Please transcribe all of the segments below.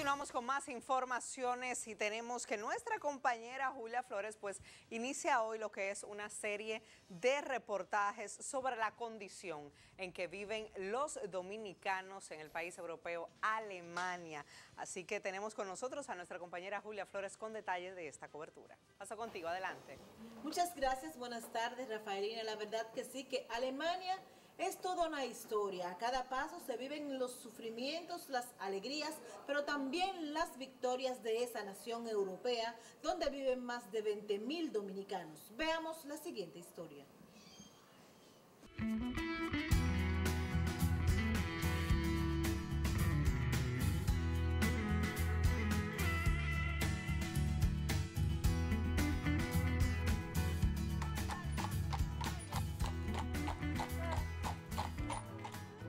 Continuamos con más informaciones y tenemos que nuestra compañera Julia Flores pues inicia hoy lo que es una serie de reportajes sobre la condición en que viven los dominicanos en el país europeo Alemania. Así que tenemos con nosotros a nuestra compañera Julia Flores con detalles de esta cobertura. Paso contigo, adelante. Muchas gracias, buenas tardes Rafaelina. La verdad que sí, que Alemania es toda una historia. A cada paso se viven los sufrimientos, las alegrías, pero también las victorias de esa nación europea donde viven más de 20 mil dominicanos. Veamos la siguiente historia.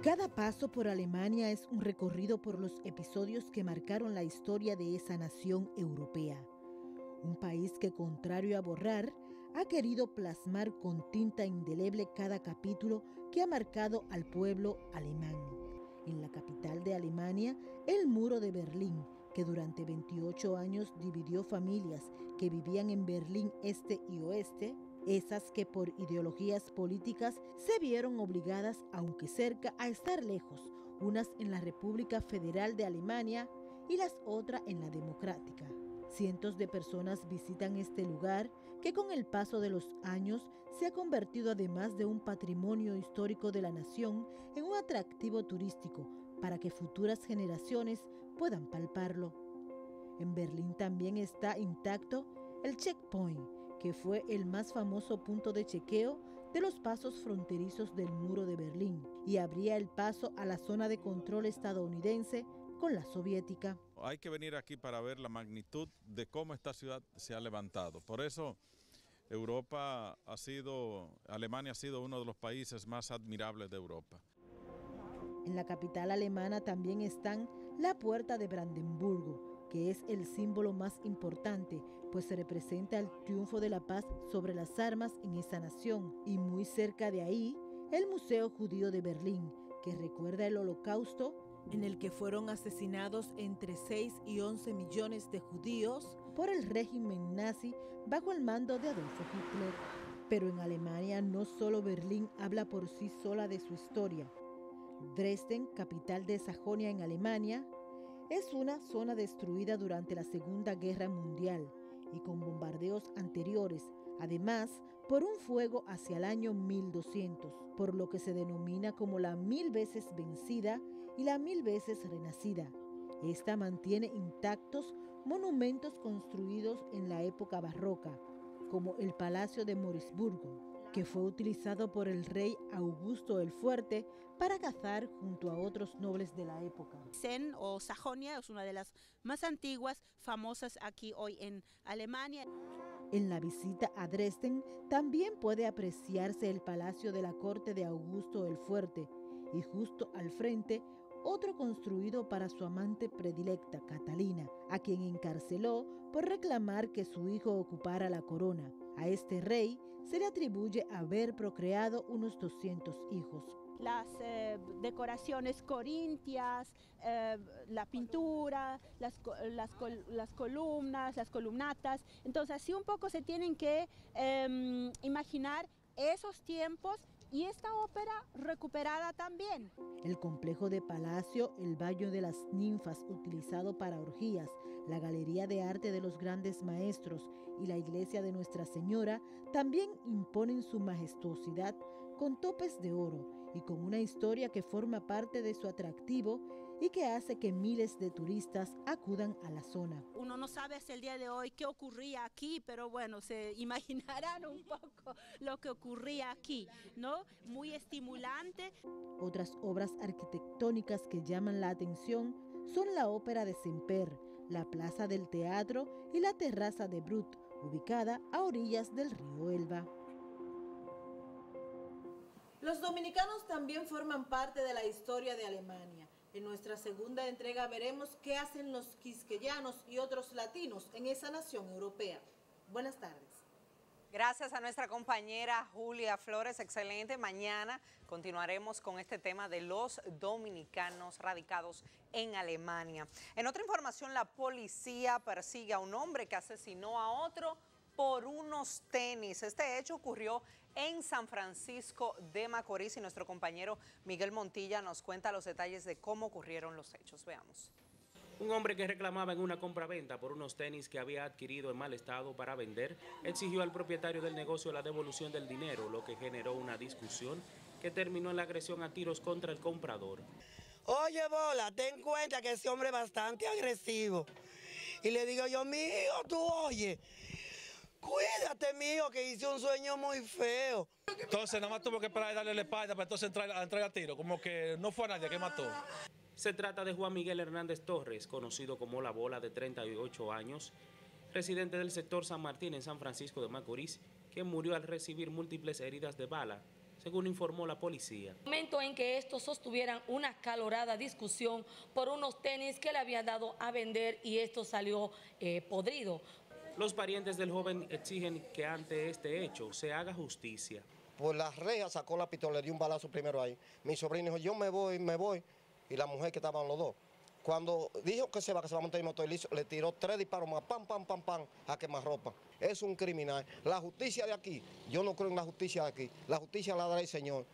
Cada paso por Alemania es un recorrido por los episodios que marcaron la historia de esa nación europea. Un país que, contrario a borrar, ha querido plasmar con tinta indeleble cada capítulo que ha marcado al pueblo alemán. En la capital de Alemania, el muro de Berlín, que durante 28 años dividió familias que vivían en Berlín este y oeste, esas que por ideologías políticas se vieron obligadas, aunque cerca, a estar lejos, unas en la República Federal de Alemania y las otras en la Democrática. Cientos de personas visitan este lugar que con el paso de los años se ha convertido además de un patrimonio histórico de la nación en un atractivo turístico para que futuras generaciones puedan palparlo. En Berlín también está intacto el checkpoint, que fue el más famoso punto de chequeo de los pasos fronterizos del muro de Berlín y abría el paso a la zona de control estadounidense con la soviética. Hay que venir aquí para ver la magnitud de cómo esta ciudad se ha levantado. Por eso Europa ha sido, Alemania ha sido uno de los países más admirables de Europa. En la capital alemana también están la Puerta de Brandenburgo, que es el símbolo más importante, pues se representa el triunfo de la paz sobre las armas en esa nación. Y muy cerca de ahí, el Museo Judío de Berlín, que recuerda el holocausto en el que fueron asesinados entre 6 y 11 millones de judíos por el régimen nazi bajo el mando de Adolfo Hitler. Pero en Alemania no solo Berlín habla por sí sola de su historia. Dresden, capital de Sajonia en Alemania, es una zona destruida durante la Segunda Guerra Mundial y con bombardeos anteriores, además por un fuego hacia el año 1200, por lo que se denomina como la mil veces vencida y la mil veces renacida. Esta mantiene intactos monumentos construidos en la época barroca, como el Palacio de Morisburgo, que fue utilizado por el rey Augusto el Fuerte para cazar junto a otros nobles de la época. Sen o Sajonia es una de las más antiguas, famosas aquí hoy en Alemania. En la visita a Dresden también puede apreciarse el palacio de la corte de Augusto el Fuerte y justo al frente otro construido para su amante predilecta, Catalina, a quien encarceló por reclamar que su hijo ocupara la corona. A este rey se le atribuye haber procreado unos 200 hijos. Las eh, decoraciones corintias, eh, la pintura, las, las, columnas, las columnatas. Entonces así un poco se tienen que em, imaginar esos tiempos y esta ópera recuperada también. El complejo de palacio, el baño de las ninfas utilizado para orgías, la galería de arte de los grandes maestros y la iglesia de Nuestra Señora también imponen su majestuosidad con topes de oro y con una historia que forma parte de su atractivo y que hace que miles de turistas acudan a la zona. Uno no sabe hasta el día de hoy qué ocurría aquí, pero bueno, se imaginarán un poco lo que ocurría aquí, ¿no? Muy estimulante. Otras obras arquitectónicas que llaman la atención son la Ópera de Semper, la Plaza del Teatro y la Terraza de Brut, ubicada a orillas del río Elba. Los dominicanos también forman parte de la historia de Alemania. En nuestra segunda entrega veremos qué hacen los quisqueyanos y otros latinos en esa nación europea. Buenas tardes. Gracias a nuestra compañera Julia Flores, excelente. Mañana continuaremos con este tema de los dominicanos radicados en Alemania. En otra información, la policía persigue a un hombre que asesinó a otro por unos tenis. Este hecho ocurrió en San Francisco de Macorís y nuestro compañero Miguel Montilla nos cuenta los detalles de cómo ocurrieron los hechos. Veamos. Un hombre que reclamaba en una compraventa por unos tenis que había adquirido en mal estado para vender, exigió al propietario del negocio la devolución del dinero, lo que generó una discusión que terminó en la agresión a tiros contra el comprador. Oye, Bola, ten cuenta que ese hombre es bastante agresivo. Y le digo yo, mi hijo, tú oye, cuídate, mi hijo, que hice un sueño muy feo. Entonces nada más tuvo que parar y darle la espalda para entonces entrar, entrar a tiro, como que no fue a nadie que mató. Se trata de Juan Miguel Hernández Torres, conocido como La Bola de 38 años, residente del sector San Martín en San Francisco de Macorís, quien murió al recibir múltiples heridas de bala, según informó la policía. Momento en que estos sostuvieran una calorada discusión por unos tenis que le habían dado a vender y esto salió eh, podrido. Los parientes del joven exigen que ante este hecho se haga justicia. Por las rejas sacó la pistola, le dio un balazo primero ahí. Mi sobrino dijo, yo me voy, me voy y la mujer que estaban los dos. Cuando dijo que se va, que se va a montar el motor, le tiró tres disparos más, pam, pam, pam, pam, a quemar ropa. Es un criminal. La justicia de aquí, yo no creo en la justicia de aquí. La justicia la dará el Señor.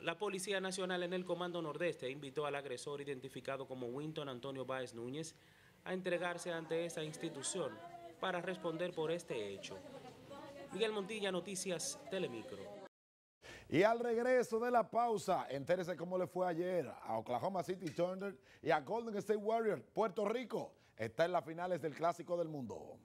La Policía Nacional en el Comando Nordeste invitó al agresor identificado como Winton Antonio Báez Núñez a entregarse ante esa institución para responder por este hecho. Miguel Montilla, Noticias Telemicro. Y al regreso de la pausa, entérese cómo le fue ayer a Oklahoma City Thunder y a Golden State Warriors. Puerto Rico está en las finales del Clásico del Mundo.